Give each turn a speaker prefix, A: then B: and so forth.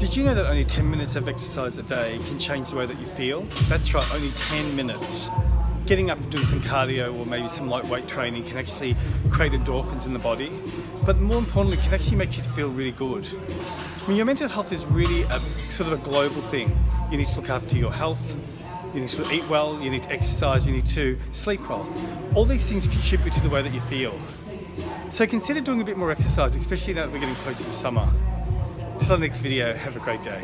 A: Did you know that only 10 minutes of exercise a day can change the way that you feel? That's right, only 10 minutes. Getting up and doing some cardio or maybe some lightweight training can actually create endorphins in the body, but more importantly, can actually make you feel really good. I mean, your mental health is really a sort of a global thing. You need to look after your health, you need to eat well, you need to exercise, you need to sleep well. All these things contribute to the way that you feel. So consider doing a bit more exercise, especially now that we're getting closer to summer. Until next video. Have a great day.